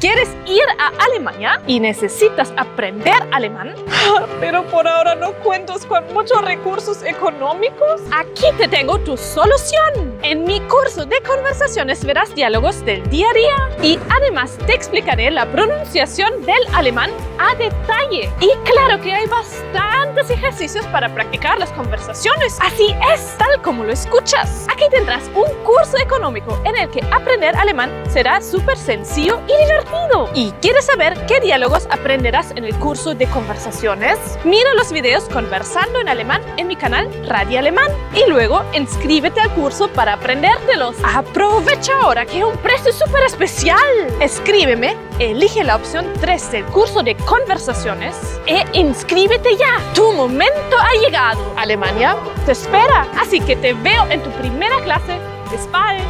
¿Quieres ir a Alemania y necesitas aprender alemán? Pero por ahora no cuentas con muchos recursos económicos. Aquí te tengo tu solución. En mi curso de conversaciones verás diálogos del día a día y además te explicaré la pronunciación del alemán a detalle. Y claro que hay ejercicios para practicar las conversaciones. Así es, tal como lo escuchas. Aquí tendrás un curso económico en el que aprender alemán será súper sencillo y divertido. ¿Y quieres saber qué diálogos aprenderás en el curso de conversaciones? Mira los videos Conversando en Alemán en mi canal Radio Alemán y luego inscríbete al curso para aprendértelos. Aprovecha ahora que es un precio súper especial. Escríbeme, elige la opción 3 del curso de conversaciones e inscríbete ya. Tu momento ha llegado. Alemania te espera. Así que te veo en tu primera clase. Bald.